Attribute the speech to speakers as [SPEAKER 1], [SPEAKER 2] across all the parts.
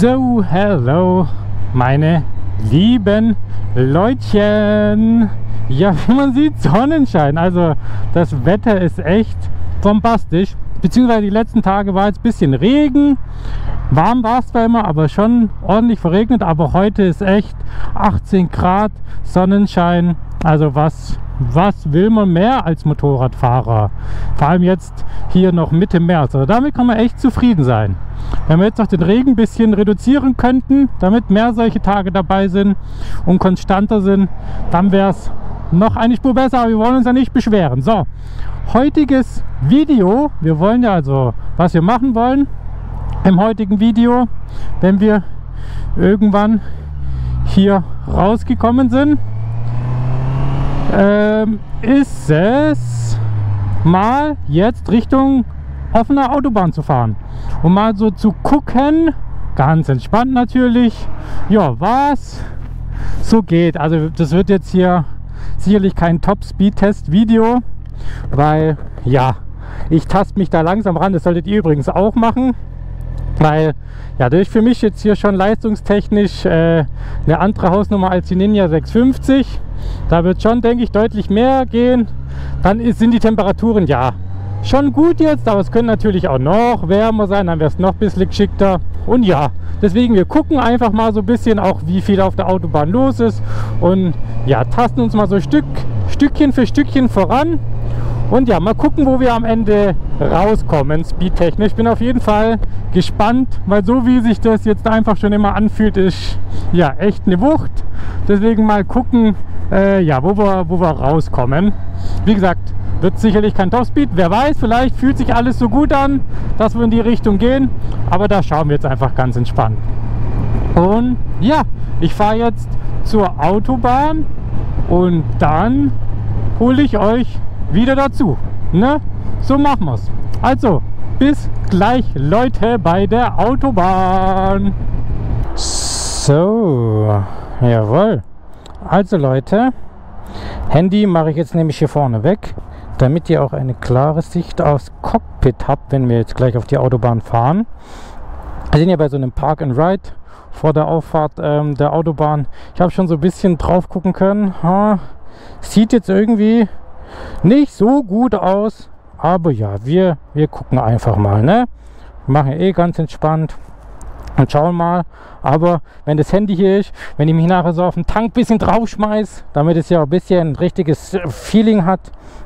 [SPEAKER 1] So, hello, meine lieben Leutchen. Ja, wie man sieht, Sonnenschein. Also das Wetter ist echt bombastisch. Beziehungsweise die letzten Tage war jetzt ein bisschen Regen. Warm war es zwar immer, aber schon ordentlich verregnet. Aber heute ist echt 18 Grad Sonnenschein. Also was, was will man mehr als Motorradfahrer? Vor allem jetzt hier noch Mitte März. Also damit kann man echt zufrieden sein. Wenn wir jetzt noch den Regen ein bisschen reduzieren könnten, damit mehr solche Tage dabei sind und konstanter sind, dann wäre es noch eine Spur besser, aber wir wollen uns ja nicht beschweren. So, heutiges Video, wir wollen ja also, was wir machen wollen im heutigen Video, wenn wir irgendwann hier rausgekommen sind, ähm, ist es mal jetzt Richtung offener Autobahn zu fahren um mal so zu gucken, ganz entspannt natürlich, ja, was so geht. Also das wird jetzt hier sicherlich kein Top-Speed-Test-Video, weil ja, ich taste mich da langsam ran. Das solltet ihr übrigens auch machen, weil ja, das ist für mich jetzt hier schon leistungstechnisch äh, eine andere Hausnummer als die Ninja 650. Da wird schon, denke ich, deutlich mehr gehen. Dann ist, sind die Temperaturen ja schon gut jetzt, aber es können natürlich auch noch wärmer sein, dann wäre es noch ein bisschen geschickter. Und ja, deswegen wir gucken einfach mal so ein bisschen auch, wie viel auf der Autobahn los ist und ja, tasten uns mal so Stück, Stückchen für Stückchen voran. Und ja, mal gucken, wo wir am Ende rauskommen, speedtechnisch. Ich bin auf jeden Fall gespannt, weil so wie sich das jetzt einfach schon immer anfühlt, ist ja echt eine Wucht. Deswegen mal gucken, äh, ja, wo wir, wo wir rauskommen. Wie gesagt, wird sicherlich kein Topspeed. Wer weiß, vielleicht fühlt sich alles so gut an, dass wir in die Richtung gehen. Aber da schauen wir jetzt einfach ganz entspannt. Und ja, ich fahre jetzt zur Autobahn und dann hole ich euch wieder dazu. Ne? So machen wir es. Also, bis gleich Leute bei der Autobahn. So, jawohl. Also Leute, Handy mache ich jetzt nämlich hier vorne weg damit ihr auch eine klare Sicht aufs Cockpit habt, wenn wir jetzt gleich auf die Autobahn fahren. Wir sind ja bei so einem Park and Ride vor der Auffahrt ähm, der Autobahn. Ich habe schon so ein bisschen drauf gucken können. Ha, sieht jetzt irgendwie nicht so gut aus, aber ja, wir, wir gucken einfach mal. Ne? Machen eh ganz entspannt und schauen mal. Aber wenn das Handy hier ist, wenn ich mich nachher so auf den Tank ein bisschen draufschmeiß, damit es ja ein bisschen ein richtiges Feeling hat,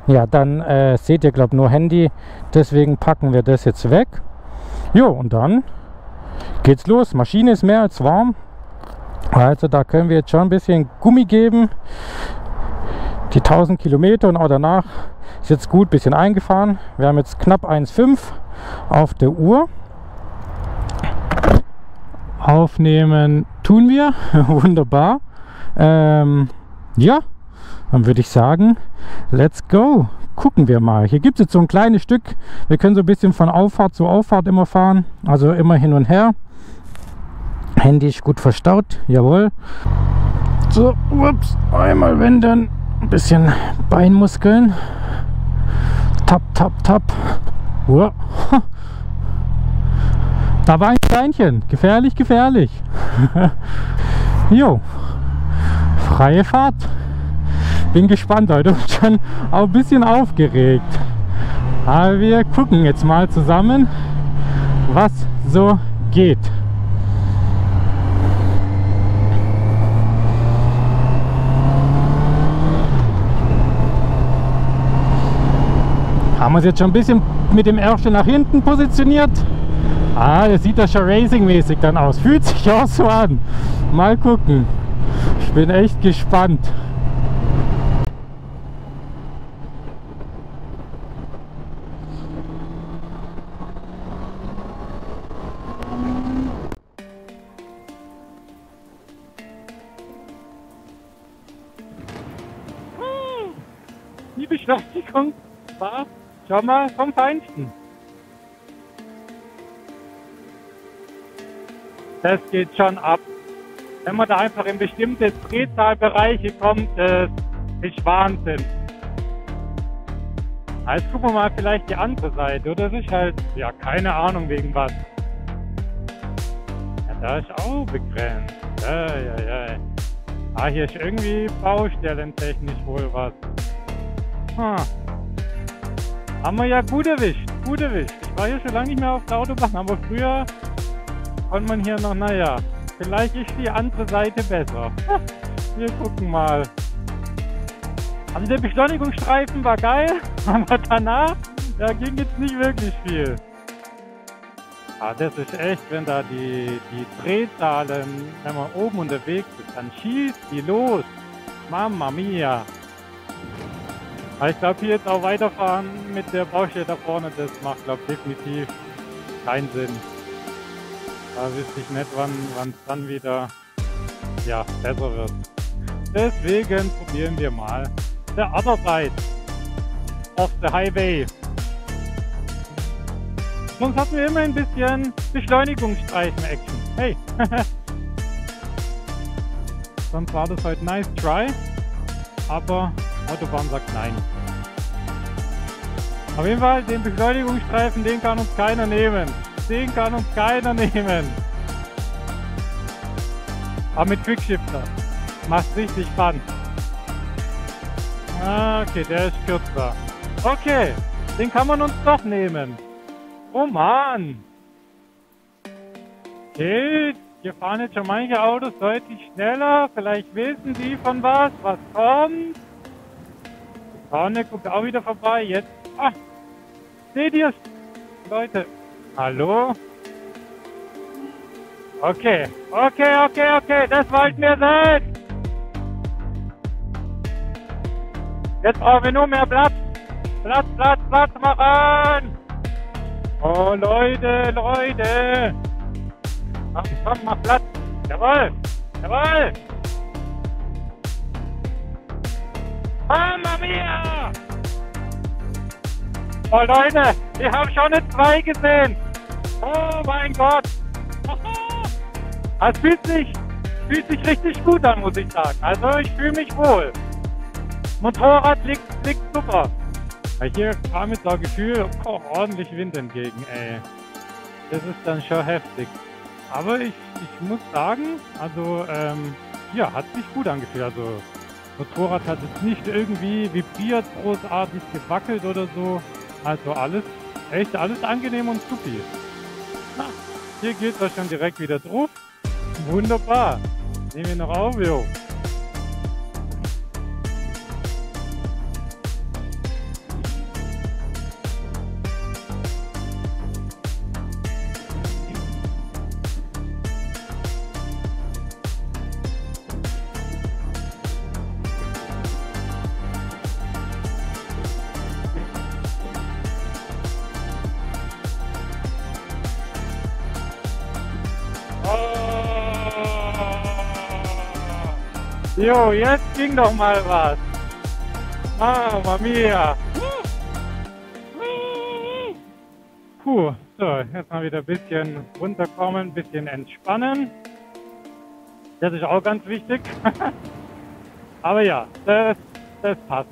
[SPEAKER 1] ja, dann äh, seht ihr, glaube nur Handy. Deswegen packen wir das jetzt weg. Jo, und dann geht's los. Maschine ist mehr als warm. Also da können wir jetzt schon ein bisschen Gummi geben. Die 1000 Kilometer und auch danach ist jetzt gut ein bisschen eingefahren. Wir haben jetzt knapp 1,5 auf der Uhr aufnehmen tun wir. Wunderbar. Ähm, ja, dann würde ich sagen, let's go. Gucken wir mal. Hier gibt es jetzt so ein kleines Stück. Wir können so ein bisschen von Auffahrt zu Auffahrt immer fahren. Also immer hin und her. Handy ist gut verstaut. Jawohl. So, ups, einmal wenden. Ein bisschen Beinmuskeln. Tap, tap, tap. Uah. Da war ein Steinchen. Gefährlich, gefährlich. jo. Freie Fahrt. Bin gespannt heute und schon auch ein bisschen aufgeregt. Aber wir gucken jetzt mal zusammen, was so geht. Haben wir uns jetzt schon ein bisschen mit dem ersten nach hinten positioniert. Ah, das sieht das schon Racing-mäßig dann aus. Fühlt sich auch so an. Mal gucken. Ich bin echt gespannt. Die Beschleunigung war schon mal vom Feinsten. Das geht schon ab. Wenn man da einfach in bestimmte Drehzahlbereiche kommt, das ist Wahnsinn. Jetzt gucken wir mal vielleicht die andere Seite, oder? Das ist halt, ja, keine Ahnung wegen was. Ja, Da ist auch begrenzt. Ja, ja, ja. Ah, hier ist irgendwie baustellentechnisch wohl was. Hm. Haben wir ja gut erwischt, gut erwischt. Ich war hier schon lange nicht mehr auf der Autobahn, aber früher konnte man hier noch, naja, vielleicht ist die andere Seite besser. Wir gucken mal. Also der Beschleunigungsstreifen war geil, aber danach, da ging jetzt nicht wirklich viel. Ah, das ist echt, wenn da die, die Drehzahlen, wenn man oben unterwegs ist, dann schießt die los. Mamma mia. Aber ich glaube, hier jetzt auch weiterfahren mit der Baustelle da vorne, das macht, glaube ich, definitiv keinen Sinn. Da wüsste ich nicht, wann es dann wieder ja, besser wird. Deswegen probieren wir mal der other side of the highway. Sonst hatten wir immer ein bisschen Beschleunigungsstreifen-Action. Hey! Sonst war das heute nice try, aber Autobahn sagt nein. Auf jeden Fall, den Beschleunigungsstreifen, den kann uns keiner nehmen. Den kann uns keiner nehmen. Aber mit Quickshifter. Macht richtig Fun. Ah, okay, der ist kürzer. Okay, den kann man uns doch nehmen. Oh Mann! Okay, hier fahren jetzt schon manche Autos deutlich schneller. Vielleicht wissen die von was, was kommt. Vorne guckt auch wieder vorbei. Jetzt. Ah! Seht ihr Leute. Hallo? Okay, okay, okay, okay. Das wollten wir sehen. Jetzt brauchen wir nur mehr Platz. Platz, Platz, Platz machen. Oh, Leute, Leute. Mach, komm, mach Platz. Jawohl. Jawohl. Mamma mia! Oh, Leute, ich habe schon eine 2 gesehen. Oh mein Gott. Es fühlt sich, fühlt sich richtig gut an, muss ich sagen. Also ich fühle mich wohl. Motorrad liegt, liegt super. Hier kam jetzt auch Gefühl oh, ordentlich Wind entgegen, ey. Das ist dann schon heftig. Aber ich, ich muss sagen, also ähm, ja, hat sich gut angefühlt. Also Motorrad hat jetzt nicht irgendwie vibriert, großartig gewackelt oder so. Also alles, echt alles angenehm und supi. Na, hier geht es schon direkt wieder drauf. Wunderbar. Nehmen wir noch auf, jo. Jo, jetzt ging doch mal was. Mamma mia. Puh, so, jetzt mal wieder ein bisschen runterkommen, ein bisschen entspannen. Das ist auch ganz wichtig. Aber ja, das, das passt.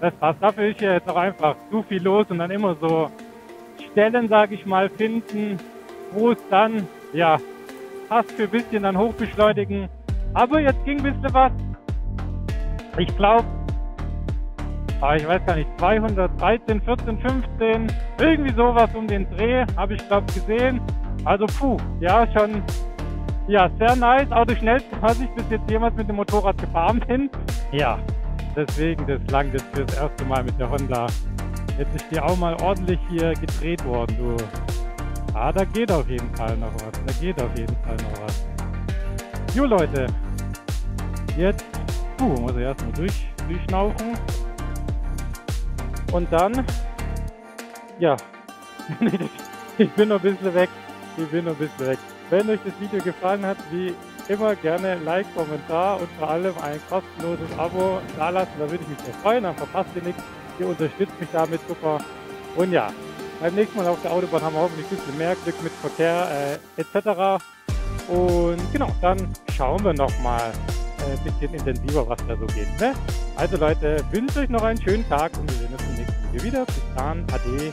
[SPEAKER 1] Das passt. Dafür ist ja jetzt auch einfach zu viel los und dann immer so Stellen, sage ich mal, finden, wo es dann, ja, passt für ein bisschen dann hochbeschleunigen. Aber jetzt ging ein bisschen was. Ich glaube, ah, ich weiß gar nicht, 213, 14, 15, irgendwie sowas um den Dreh, habe ich glaube gesehen. Also puh, ja, schon, ja, sehr nice. Auch das schnellste, was ich bis jetzt jemals mit dem Motorrad gefahren bin. Ja, deswegen, das langt jetzt für das erste Mal mit der Honda. Jetzt ist die auch mal ordentlich hier gedreht worden, du. Ah, da geht auf jeden Fall noch was. Da geht auf jeden Fall noch was. Jo Leute, jetzt puh, muss ich erstmal durch, durchschnaufen. Und dann, ja, ich bin noch ein bisschen weg. Ich bin noch ein bisschen weg. Wenn euch das Video gefallen hat, wie immer gerne Like, Kommentar und vor allem ein kostenloses Abo dalassen. Da würde ich mich sehr freuen. Dann verpasst ihr nichts. Ihr unterstützt mich damit super. Und ja, beim nächsten Mal auf der Autobahn haben wir hoffentlich ein bisschen mehr Glück mit Verkehr äh, etc. Und genau, dann schauen wir nochmal ein äh, bisschen intensiver, was da so geht. Ne? Also Leute, wünsche euch noch einen schönen Tag und wir sehen uns im nächsten Video wieder. Bis dann, ade.